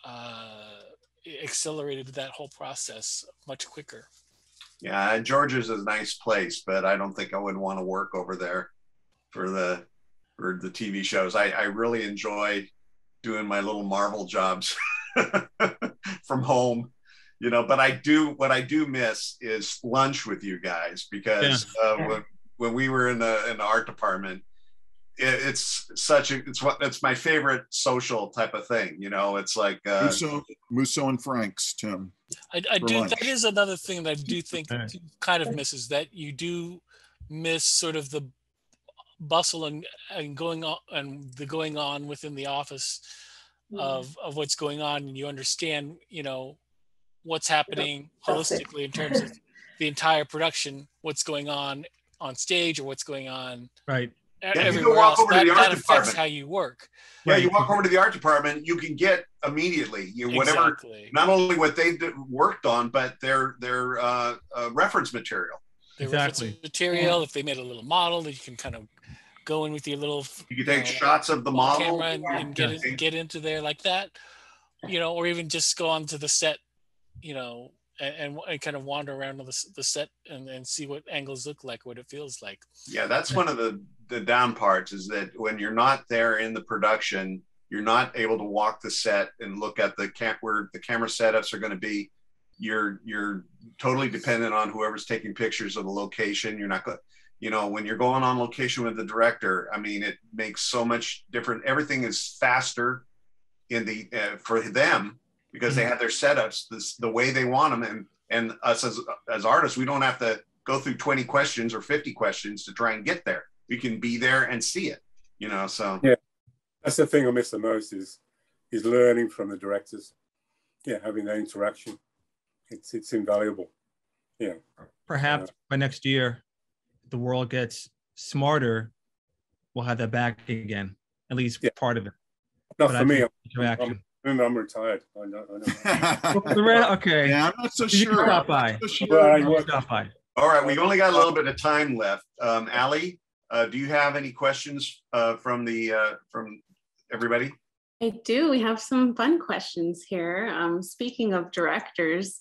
uh, accelerated that whole process much quicker Yeah, and Georgia's a nice place, but I don't think I would want to work over there for the for the TV shows. I, I really enjoy doing my little Marvel jobs from home, you know. But I do what I do miss is lunch with you guys because uh, Yeah. when, when we were in the in the art department, it, it's such a it's what it's my favorite social type of thing. You know, it's like uh, Musso, Musso and Franks, Tim. I, I do. lunch. That is another thing that I do think kind of misses that you do miss sort of the bustle and, and going on and the going on within the office of of what's going on, and you understand, you know, what's happening That's holistically in terms of the entire production, what's going on on stage or what's going on Right. E- you can walk else. over to the art that affects department. how you work. yeah, you walk over to the art department, you can get immediately you whatever Exactly. not only what they worked on, but their their uh, uh, reference material. the reference Exactly. material. If they made a little model that you can kind of go in with your little You can take know, shots of the model. camera and, Yeah. and get Yeah. get into there like that, you know, or even just go onto the set, you know, and, and, and kind of wander around the, the set and, and see what angles look like, what it feels like. Yeah, that's one of the the down parts is that when you're not there in the production, you're not able to walk the set and look at the camp where the camera setups are going to be. You're you're totally dependent on whoever's taking pictures of the location. You're not going, you know, when you're going on location with the director. I mean, it makes so much different. Everything is faster in the uh, for them because they have their setups this, the way they want them, and and us as as artists, we don't have to go through 20 questions or 50 questions to try and get there. We can be there and see it, you know. So yeah That's the thing I miss the most is is learning from the directors. Yeah, having that interaction. It's it's invaluable. Yeah. Perhaps by next year, the world gets smarter. We'll have that back again, at least Yeah. part of it. Not But I for me. think I'm, Interaction. remember, I'm retired. I know. I know. The red- okay. Yeah, I'm not so You can sure. stop by. Not so sure. work- Stop by. all right, we've only got a little bit of time left. Um, Ali, uh, do you have any questions uh, from the uh, from everybody? I do. We have some fun questions here. Um, speaking of directors,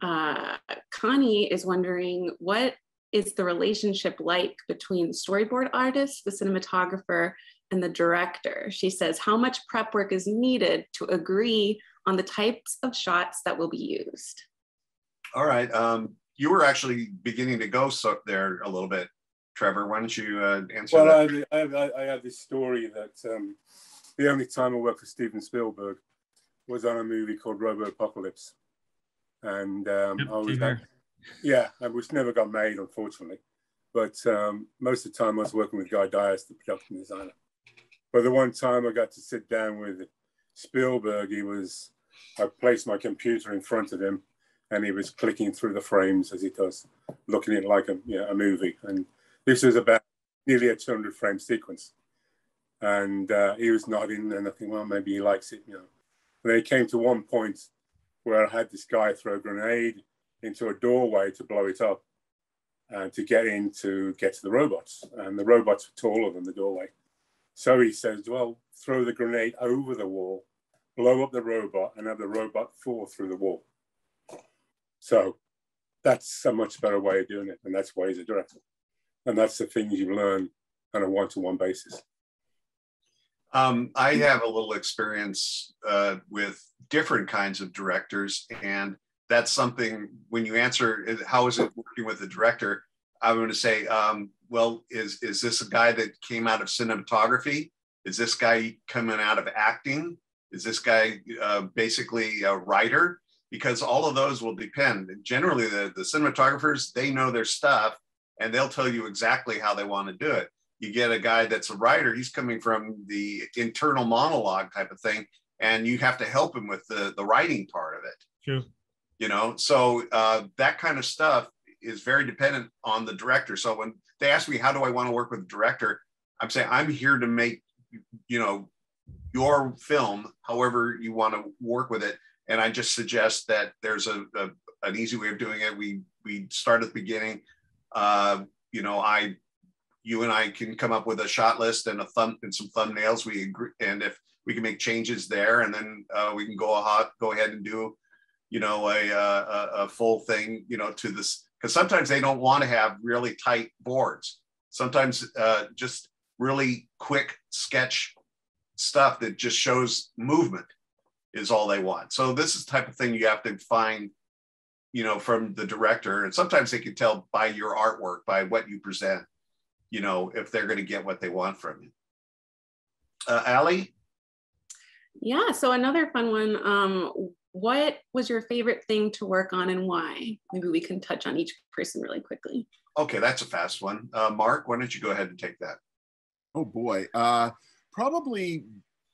uh, Connie is wondering what is the relationship like between the storyboard artist, the cinematographer, and the director? She says, how much prep work is needed to agree on the types of shots that will be used? All right, um, you were actually beginning to go so there a little bit, Trevor. Why don't you uh, answer Well, that? I, I, I had this story that um, the only time I worked for Steven Spielberg was on a movie called Robopocalypse. and um, Yep, I was same here. yeah, and which never got made, unfortunately. But um, most of the time, I was working with Guy Dyas, the production designer. But the one time I got to sit down with Spielberg, he was I placed my computer in front of him, and he was clicking through the frames as he does, looking at it like a you know, a movie. And this was about nearly a 200 frame sequence. And uh, he was nodding, and I think, well, maybe he likes it, you know. And they came to one point where I had this guy throw a grenade into a doorway to blow it up and to get in to get to the robots. And the robots were taller than the doorway. So he says, well, throw the grenade over the wall, blow up the robot, and have the robot fall through the wall. So that's a much better way of doing it. And that's why he's a director. And that's the things you learn on a one to one basis. Um, I have a little experience uh, with different kinds of directors, and that's something when you answer how is it working with the director, I'm going to say, um, well, is is this a guy that came out of cinematography? Is this guy coming out of acting? Is this guy uh, basically a writer? Because all of those will depend. Generally, the, the cinematographers they know their stuff, and they'll tell you exactly how they want to do it. You get a guy that's a writer he's coming from the internal monologue type of thing and you have to help him with the the writing part of it. True. you know so uh, that kind of stuff is very dependent on the director. So when they ask me how do i want to work with the director? I'm saying i'm here to make you know your film however you want to work with it. And i just suggest that there's a, a an easy way of doing it. We we start at the beginning uh, you know i you and I can come up with a shot list and a thumb and some thumbnails. We agree, and if we can make changes there, and then uh, we can go ahead go ahead and do, you know, a a, a full thing, you know, to this because sometimes they don't want to have really tight boards. Sometimes uh, just really quick sketch stuff that just shows movement is all they want. So this is the type of thing you have to find, you know, from the director, and sometimes they can tell by your artwork, by what you present you know, if they're going to get what they want from you. Uh, Allie? Yeah, so another fun one. Um, what was your favorite thing to work on and why? Maybe we can touch on each person really quickly. Okay, that's a fast one. Uh, Marc, why don't you go ahead and take that? Oh boy. Uh, probably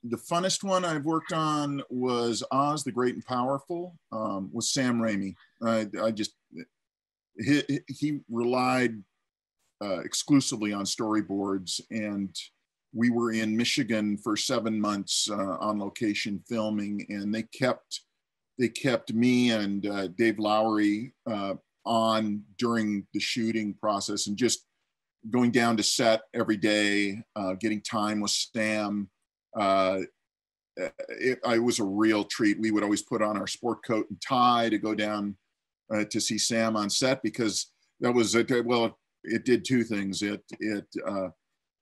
the funnest one I've worked on was Oz the Great and Powerful um, with Sam Raimi. I, I just, he, he relied uh, exclusively on storyboards and we were in Michigan for seven months uh, on location filming and they kept they kept me and uh, Dave Lowery uh, on during the shooting process and just going down to set every day, uh, getting time with Sam. Uh, it, it, was a real treat. We would always put on our sport coat and tie to go down uh, to see Sam on set because that was a, well, it did two things. It it uh,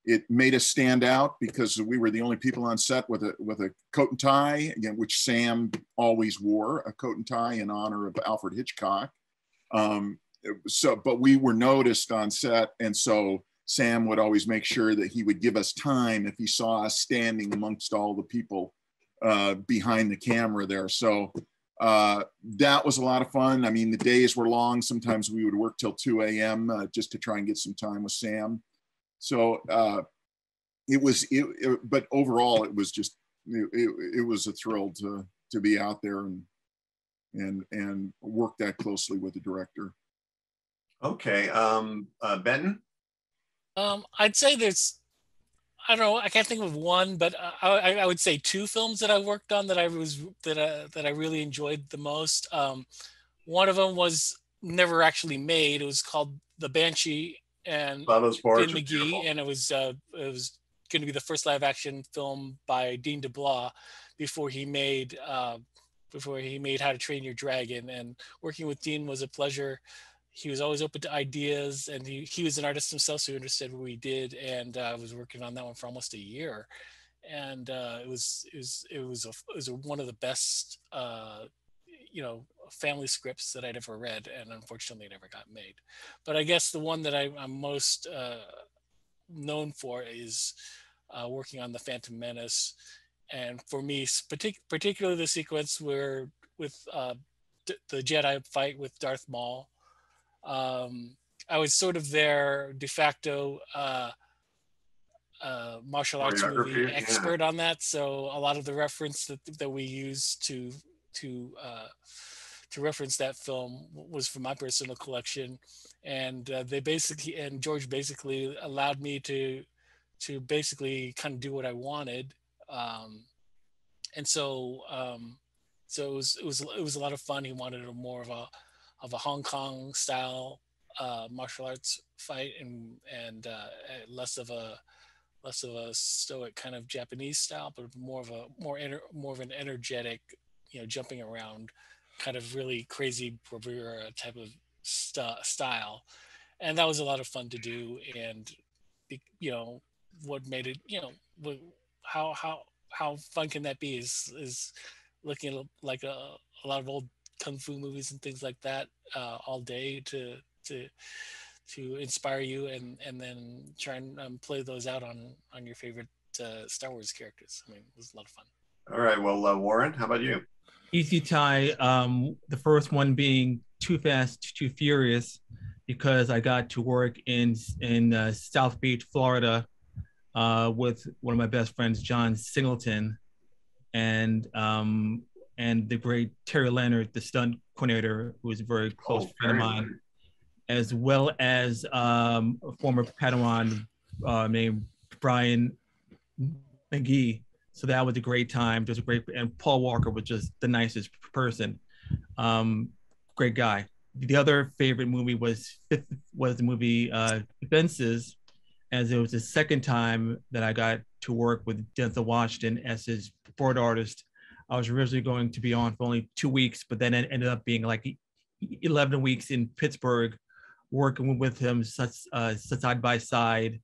it made us stand out because we were the only people on set with a with a coat and tie, again, which Sam always wore a coat and tie in honor of Alfred Hitchcock. Um, so, but we were noticed on set, and so Sam would always make sure that he would give us time if he saw us standing amongst all the people uh, behind the camera there. So uh, that was a lot of fun. I mean, the days were long. Sometimes we would work till 2 a.m. Uh, just to try and get some time with Sam. So uh, it was, it, it, but overall, it was just, it, it, it, was a thrill to to be out there and and and work that closely with the director. Okay, um, uh, Benton. Um, I'd say there's I don't know. I can't think of one, but I, I, would say two films that I worked on that I was that I, that I really enjoyed the most. Um, one of them was never actually made. It was called The Banshee and Finn Magee, and it was uh, it was going to be the first live action film by Dean DeBlois before he made uh, before he made How to Train Your Dragon. And working with Dean was a pleasure he was always open to ideas and he, he was an artist himself so he understood what we did and i uh, was working on that one for almost a year and uh, it was it was it was a, it was a, one of the best uh, you know family scripts that I'd ever read, and unfortunately, it never got made. But I guess the one that I, am most uh, known for is uh, working on the Phantom Menace, and for me, partic- particularly the sequence where with uh, the Jedi fight with Darth Maul. Um, I was sort of their de facto uh, uh, martial arts movie expert yeah. on that. So a lot of the reference that, that we use to to uh, to reference that film was from my personal collection, and uh, they basically and George basically allowed me to to basically kind of do what I wanted, um, and so um, so it was it was it was a lot of fun. He wanted a more of a of a Hong Kong style uh, martial arts fight and and uh, less of a less of a stoic kind of Japanese style, but more of a more ener- more of an energetic, you know, jumping around, kind of really crazy bravura type of st- style, and that was a lot of fun to do. And you know, what made it, you know, how how how fun can that be? Is is looking like a, a lot of old kung fu movies and things like that uh, all day to to to inspire you and and then try and um, play those out on on your favorite uh, Star Wars characters. I mean, it was a lot of fun. All right. Well, uh, Warren, how about you? Easy tie. Um, the first one being Too Fast, Too Furious, because I got to work in in uh, South Beach, Florida, uh, with one of my best friends, John Singleton, and um, and the great Terry Leonard, the stunt coordinator, who is a very close oh, friend of mine as well as um, a former Padawan uh, named Brian McGee. So that was a great time. Just a great, and Paul Walker was just the nicest person. Um, great guy. The other favorite movie was was the movie uh, Fences, as it was the second time that I got to work with Denzel Washington as his board artist. I was originally going to be on for only two weeks, but then it ended up being like 11 weeks in Pittsburgh working with him such uh, side by side,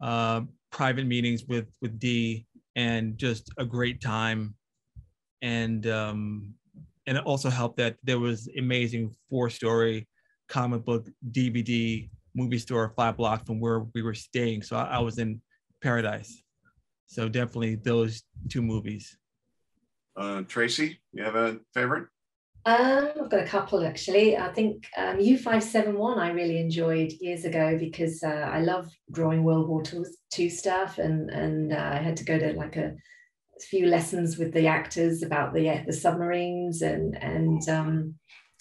uh, private meetings with with D, and just a great time. And um, and it also helped that there was amazing four story comic book DVD movie store five blocks from where we were staying. So I, I was in paradise. So definitely those two movies. Uh, Tracey, you have a favorite? Um, I've got a couple actually. I think um, U571 I really enjoyed years ago because uh, I love drawing World War II stuff, and and uh, I had to go to like a few lessons with the actors about the the submarines, and and um,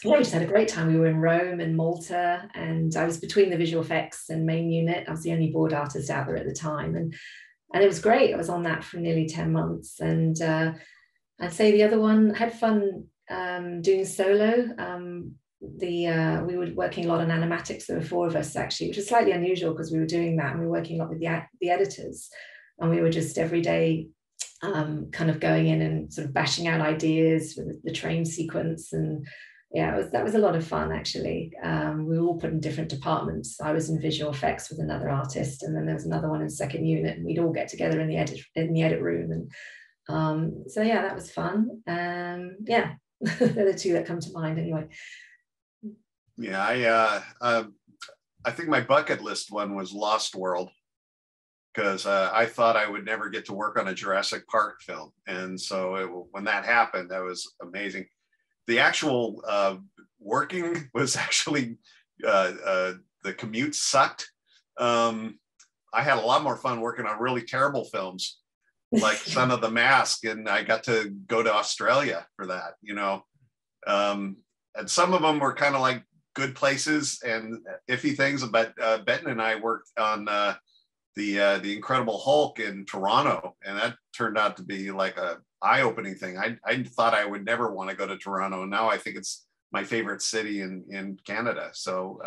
yeah, we just had a great time. We were in Rome and Malta, and I was between the visual effects and main unit. I was the only board artist out there at the time, and and it was great. I was on that for nearly ten months, and uh, I'd say the other one had fun um, doing solo. Um, the uh, we were working a lot on animatics. There were four of us actually, which was slightly unusual because we were doing that and we were working a lot with the the editors, and we were just every day um, kind of going in and sort of bashing out ideas the, the train sequence and yeah, was, that was a lot of fun actually. Um, we were all put in different departments. I was in visual effects with another artist, and then there was another one in second unit, and we'd all get together in the edit in the edit room. And um, so yeah, that was fun. Um, yeah, They're the two that come to mind anyway. Yeah, I uh, uh, I think my bucket list one was Lost World because uh, I thought I would never get to work on a Jurassic Park film, and so it, when that happened, that was amazing. The actual uh, working was actually uh, uh, the commute sucked. Um, I had a lot more fun working on really terrible films like Son of the Mask, and I got to go to Australia for that. You know, um, and some of them were kind of like good places and iffy things. But uh, Benton and I worked on uh, the uh, the Incredible Hulk in Toronto, and that turned out to be like a eye-opening thing. I, I thought I would never want to go to Toronto, and now I think it's my favorite city in in Canada. So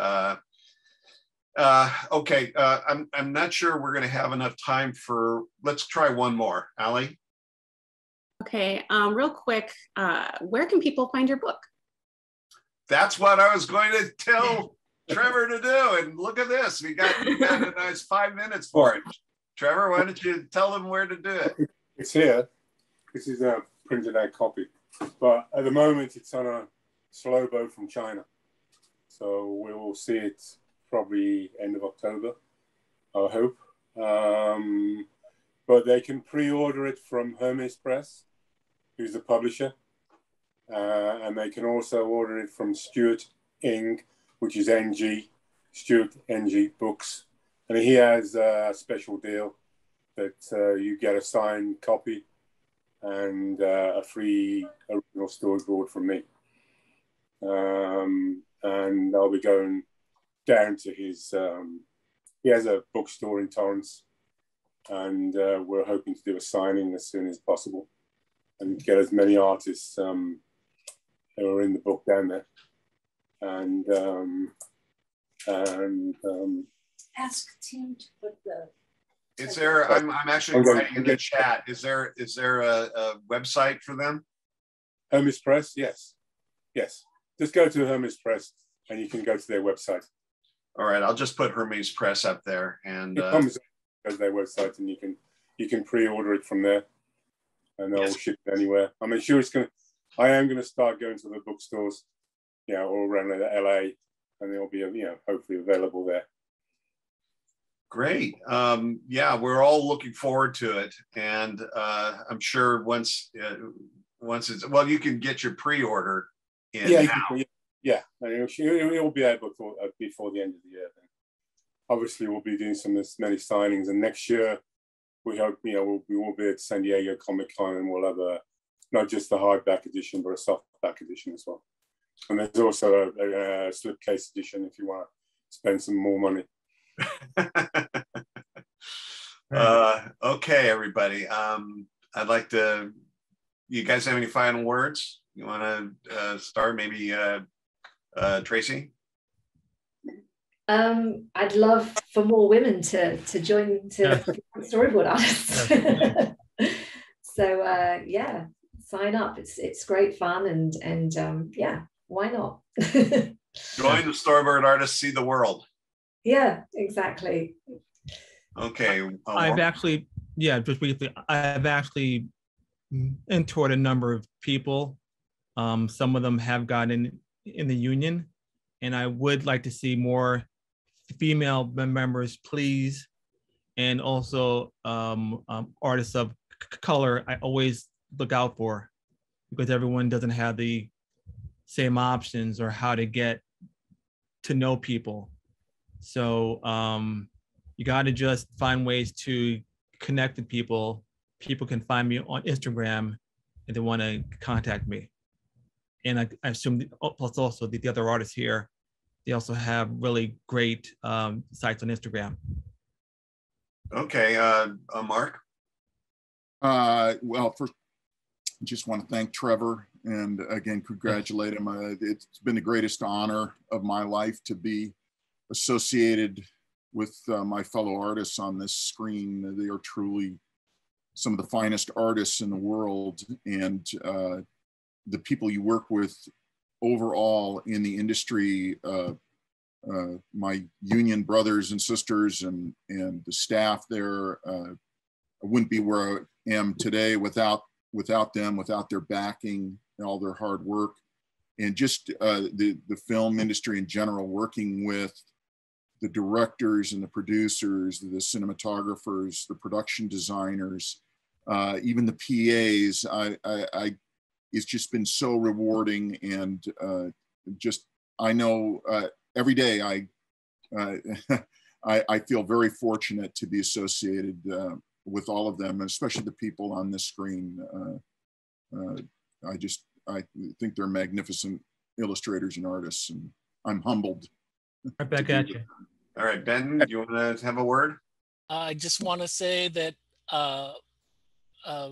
uh, okay, uh, I'm, I'm not sure we're going to have enough time for, let's try one more. Ali? Okay, um, real quick, uh, where can people find your book? That's what I was going to tell Trevor to do. And look at this, we got, we got a nice five minutes for it. Trevor, why don't you tell them where to do it? It's here. This is a printed out copy. But at the moment, it's on a slow boat from China. So we will see it probably end of October, I hope. Um, but they can pre-order it from Hermes Press, who's the publisher, uh, and they can also order it from Stuart Ing, which is NG, Stuart NG Books. And he has a special deal that uh, you get a signed copy and uh, a free original storyboard from me. Um, and I'll be going down to his, um, he has a bookstore in Torrance, and uh, we're hoping to do a signing as soon as possible and get as many artists um, who are in the book down there. And um, and um, ask Tim to put the. Is there? I'm, I'm actually Okay. writing in the chat. Is there is there a, a website for them? Hermes Press, yes, yes. Just go to Hermes Press, and you can go to their website. All right, I'll just put Hermes Press up there, and It uh, comes to their website, and you can you can pre-order it from there, and they'll Yes. ship it anywhere. I'm sure it's gonna. I am gonna start going to the bookstores, you know, all around LA, and they'll be you know hopefully available there. Great. Um, yeah, we're all looking forward to it, and uh, I'm sure once uh, once it's well, you can get your pre-order in yeah, now. can- yeah, it'll it'll be able to uh, before the end of the year. Then, obviously, we'll be doing some as many signings, and next year we hope you know we'll, we will be at San Diego Comic Con, and we'll have a not just the hardback edition, but a softback edition as well. And there's also a, a, a slipcase edition if you want to spend some more money. uh, okay, everybody. Um, I'd like to. You guys have any final words? You want to uh, start? Maybe uh, uh, Tracey. Um, I'd love for more women to to join to Yeah. storyboard artists. so uh, yeah, sign up. It's it's great fun and and um, yeah, why not? Join the storyboard artists, see the world. yeah, exactly. Okay. uh, I've actually, yeah, just briefly, I've actually mentored a number of people. Um, some of them have gotten in the union, and I would like to see more female members, please, and also um, um, artists of color. I always look out for because everyone doesn't have the same options or how to get to know people. So um, you got to just find ways to connect with people. People can find me on Instagram if they want to contact me. And I, I assume the- oh, plus also the, the other artists here, they also have really great um, sites on Instagram. Okay, uh, uh, Marc. Uh, well, first, just want to thank Trevor and again congratulate him. Uh, it's been the greatest honor of my life to be associated with uh, my fellow artists on this screen. They are truly some of the finest artists in the world, and uh, the people you work with overall in the industry. Uh, uh, my union brothers and sisters and and the staff there. Uh, I wouldn't be where I am today without without them, without their backing and all their hard work, and just uh, the the film industry in general, working with the directors and the producers, the cinematographers, the production designers, uh, even the PAs. I, I, I, it's just been so rewarding, and uh, just I know uh, every day I, uh, I I feel very fortunate to be associated uh, with all of them, and especially the people on this screen. Uh, uh, I just I think they're magnificent illustrators and artists, and I'm humbled. Right back at you. All right, Ben, do you want to have a word? I just want to say that uh, uh,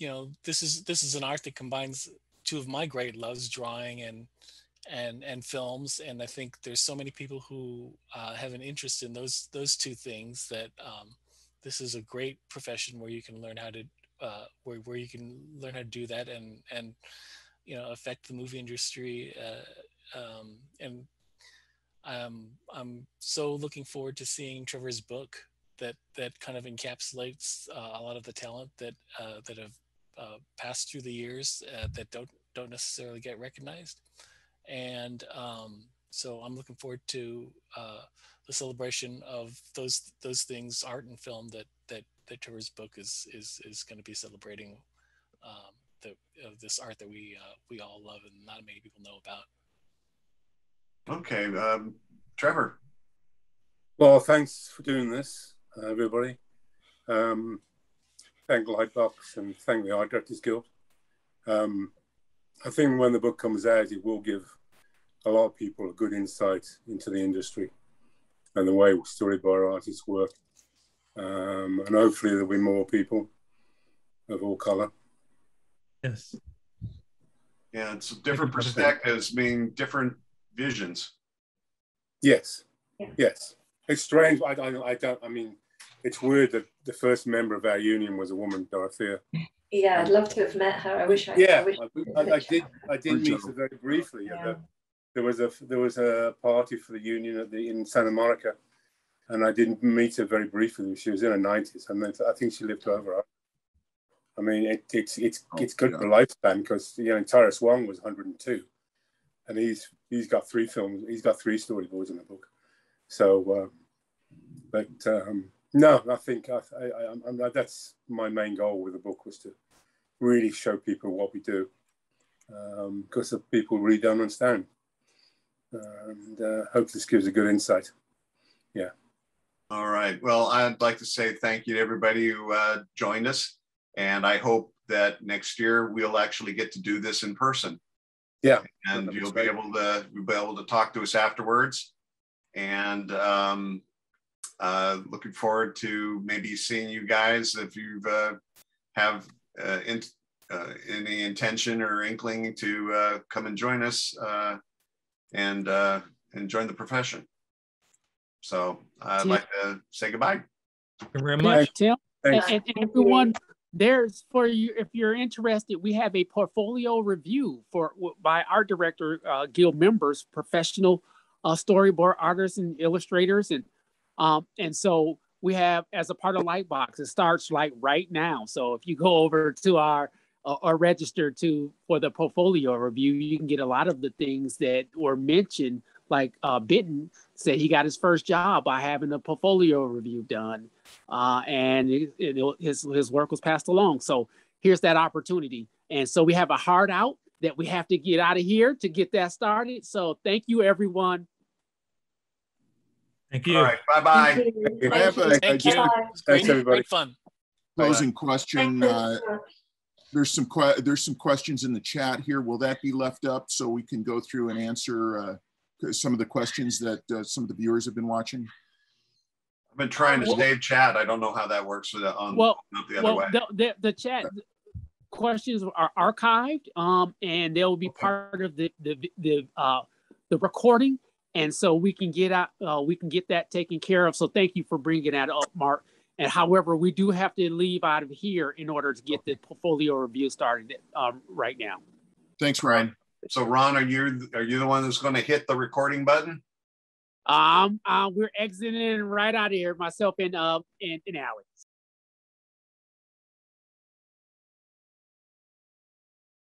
you know this is this is an art that combines two of my great loves, drawing and and and films, and I think there's so many people who uh, have an interest in those those two things that um, this is a great profession where you can learn how to uh, where where you can learn how to do that and and you know affect the movie industry uh, um, and I'm so looking forward to seeing Trevor's book that that kind of encapsulates uh, a lot of the talent that uh, that have uh, passed through the years uh, that don't don't necessarily get recognized, and um, so I'm looking forward to uh, the celebration of those those things, art and film that that that Trevor's book is is is going to be celebrating um, the of this art that we uh, we all love and not many people know about. Okay, um, Trevor. Well, thanks for doing this, uh, everybody. Um, thank Lightbox and thank the Art Directors Guild. Um, I think when the book comes out, it will give a lot of people a good insight into the industry and the way storyboard artists work. Um, and hopefully there'll be more people of all color. Yes. Yeah, it's different perspectives mean different visions. Yes. Yes. It's strange. I, I, I don't, I mean, it's weird that the first member of our union was a woman, Dorothea. Yeah, I'd love to have met her. I wish I. Yeah, I, wish I, I, I did. I did Good meet her very briefly. Yeah. The, there was a there was a party for the union at the in Santa Monica, and I didn't meet her very briefly. She was in her nineties, and then I think she lived over. I mean, it, it's it's Oh, it's good yeah. for lifespan because you know Tyrus Wong was 102, and he's he's got three films. He's got three storyboards in the book. So, um, but um, no, I think I, I, I, that's my main goal with the book was to really show people what we do because the people really don't understand. And uh, hope this gives a good insight. Yeah. All right. Well, I'd like to say thank you to everybody who uh, joined us. And I hope that next year we'll actually get to do this in person. Yeah. And you'll be able to, you'll be able to talk to us afterwards. And um, uh, looking forward to maybe seeing you guys if you uh, have uh, in, uh, any intention or inkling to uh, come and join us uh, and, uh, and join the profession. So I'd Yeah. like to say goodbye. Thank you very much. Tim, and, Thanks. and- and everyone, there's for you if you're interested. We have a portfolio review for by our director uh, guild members, professional uh, storyboard artists and illustrators, and um, and so we have as a part of Lightbox. It starts like right now. So if you go over to our uh, or register to for the portfolio review, you can get a lot of the things that were mentioned. Like uh, Benton said, he got his first job by having a portfolio review done uh, and it, it, his his work was passed along. So here's that opportunity. And so we have a hard out that we have to get out of here to get that started. So thank you, everyone. Thank you. All right. Bye-bye. Thank you. you. I Thank you. Bye. It's great, Thanks, everybody. great fun. Closing question, uh, there's some que- there's some questions in the chat here. Will that be left up so we can go through and answer uh, some of the questions that uh, some of the viewers have been watching? I've been trying to Well- save chat. I don't know how that works with the, on, Well, the other well, way. the, the, the chat questions are archived um, and they'll be Okay. part of the, the, the, uh, the recording. And so we can get out, uh, we can get that taken care of. So thank you for bringing that up, Marc. And however, we do have to leave out of here in order to get the portfolio review started um, right now. Thanks, Ryan. So Ron, are you, are you the one that's going to hit the recording button? Um, uh, we're exiting right out of here, myself and uh and, and Alex.